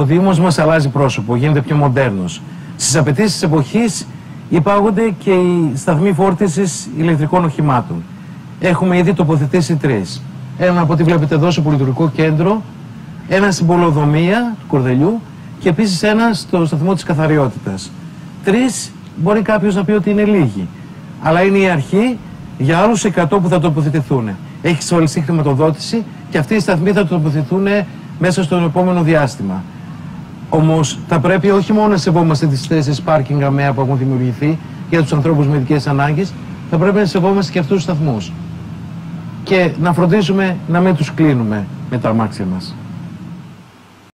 ο Δήμος μας αλλάζει πρόσωπο, γίνεται πιο μοντέρνος. Στις απαιτήσεις της εποχής υπάγονται και οι σταθμοί φόρτισης ηλεκτρικών οχημάτων. Έχουμε ήδη τοποθετήσει τρεις. Ένα από ό,τι βλέπετε εδώ στο πολιτουργικό κέντρο, ένα στην πολεοδομία του Κορδελιού και επίσης ένα στο σταθμό της καθαριότητας. Τρεις μπορεί κάποιος να πει ότι είναι λίγοι. Αλλά είναι η αρχή για άλλους 100 που θα τοποθετηθούν. Έχει εξασφαλιστεί χρηματοδότηση και αυτοί οι σταθμοί θα τοποθετηθούν μέσα στο επόμενο διάστημα. Όμως θα πρέπει όχι μόνο να σεβόμαστε τις θέσεις πάρκινγκ αμαία που έχουν δημιουργηθεί για τους ανθρώπους με ειδικές ανάγκες, θα πρέπει να σεβόμαστε και αυτούς τους σταθμούς. Και να φροντίζουμε να μην τους κλείνουμε με τα αμάξια μας.